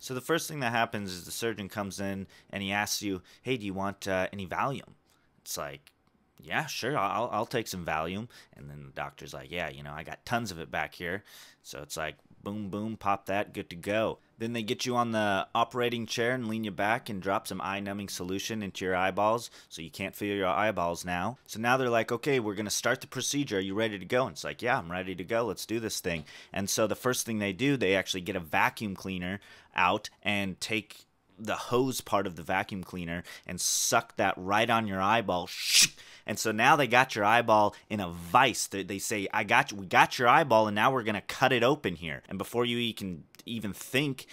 So the first thing that happens is the surgeon comes in and he asks you, "Hey, do you want uh, any Valium?" It's like, "Yeah, sure, I'll I'll take some Valium." And then the doctor's like, "Yeah, you know, I got tons of it back here." So it's like, boom, boom, pop that, good to go. Then they get you on the operating chair and lean you back and drop some eye numbing solution into your eyeballs so you can't feel your eyeballs now. So now they're like, okay, we're going to start the procedure. Are you ready to go? And it's like, yeah, I'm ready to go. Let's do this thing. And so the first thing they do, they actually get a vacuum cleaner out and take the hose part of the vacuum cleaner and suck that right on your eyeball. And so now they got your eyeball in a vice. They, they say, "I got you. We got your eyeball, and now we're gonna cut it open here." And before you can even think,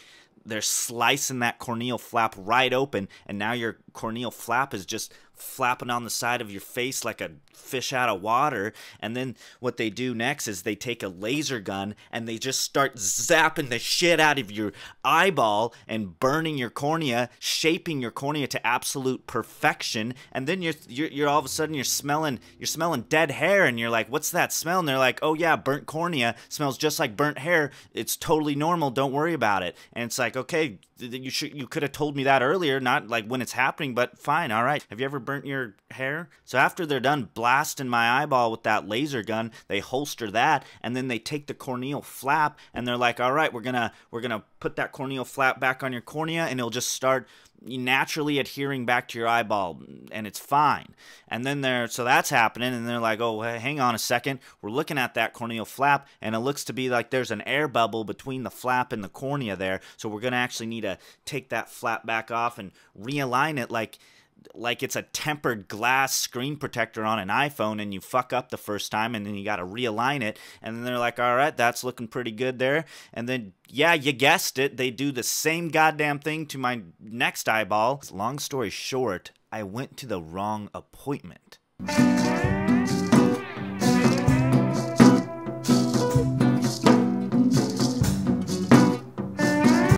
they're slicing that corneal flap right open, and now your corneal flap is just flapping on the side of your face like a fish out of water. And then what they do next is they take a laser gun and they just start zapping the shit out of your eyeball and burning your cornea, shaping your cornea to absolute perfection. And then you're, you're, you're all of a sudden you're smelling you're smelling dead hair and you're like, what's that smell? And they're like, oh yeah, burnt cornea smells just like burnt hair. It's totally normal. Don't worry about it. And it's like, okay, you should you could have told me that earlier, not like when it's happening, but fine, all right. Have you ever burnt your hair? So after they're done blasting my eyeball with that laser gun, they holster that and then they take the corneal flap and they're like, "All right, we're to we're to put that corneal flap back on your cornea and it'll just start naturally adhering back to your eyeball and it's fine. And then they're so that's happening and they're like, "Oh, hang on a second. We're looking at that corneal flap and it looks to be like there's an air bubble between the flap and the cornea there. So we're going to actually need to take that flap back off and realign it like like it's a tempered glass screen protector on an iPhone and you fuck up the first time and then you got to realign it. And then they're like all right that's looking pretty good there. And then yeah you guessed it they do the same goddamn thing to my next eyeball. Long story short I went to the wrong appointment